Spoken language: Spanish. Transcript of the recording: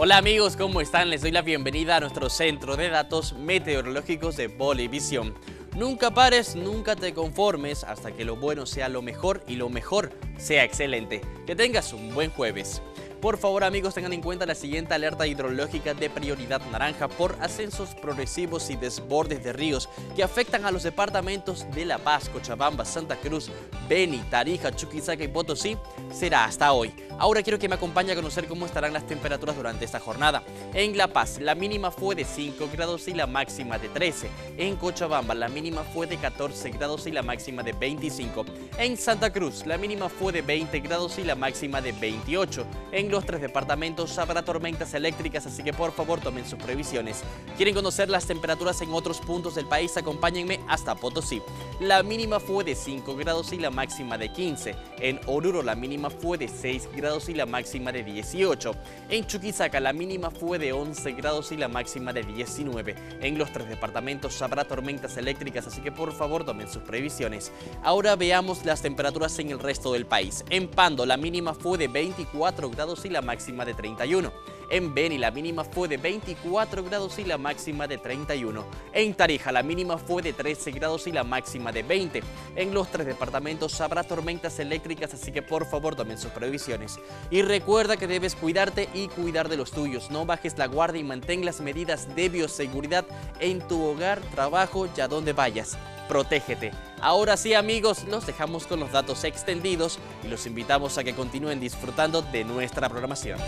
Hola amigos, ¿cómo están? Les doy la bienvenida a nuestro centro de datos meteorológicos de Bolivisión. Nunca pares, nunca te conformes hasta que lo bueno sea lo mejor y lo mejor sea excelente. Que tengas un buen jueves. Por favor amigos tengan en cuenta la siguiente alerta hidrológica de prioridad naranja por ascensos progresivos y desbordes de ríos que afectan a los departamentos de La Paz, Cochabamba, Santa Cruz, Beni, Tarija, Chuquisaca y Potosí será hasta hoy. Ahora quiero que me acompañe a conocer cómo estarán las temperaturas durante esta jornada. En La Paz la mínima fue de 5 grados y la máxima de 13. En Cochabamba la mínima fue de 14 grados y la máxima de 25. En Santa Cruz la mínima fue de 20 grados y la máxima de 28. En los tres departamentos habrá tormentas eléctricas, así que por favor tomen sus previsiones. ¿Quieren conocer las temperaturas en otros puntos del país? Acompáñenme hasta Potosí. La mínima fue de 5 grados y la máxima de 15. En Oruro la mínima fue de 6 grados y la máxima de 18. En Chuquisaca la mínima fue de 11 grados y la máxima de 19. En los tres departamentos habrá tormentas eléctricas, así que por favor tomen sus previsiones. Ahora veamos las temperaturas en el resto del país. En Pando la mínima fue de 24 y la máxima de 31. En Beni la mínima fue de 24 grados y la máxima de 31. En Tarija la mínima fue de 13 grados y la máxima de 20. En los tres departamentos habrá tormentas eléctricas, así que por favor tomen sus previsiones. Y recuerda que debes cuidarte y cuidar de los tuyos. No bajes la guardia y mantén las medidas de bioseguridad en tu hogar, trabajo y a donde vayas protégete. Ahora sí amigos, los dejamos con los datos extendidos y los invitamos a que continúen disfrutando de nuestra programación.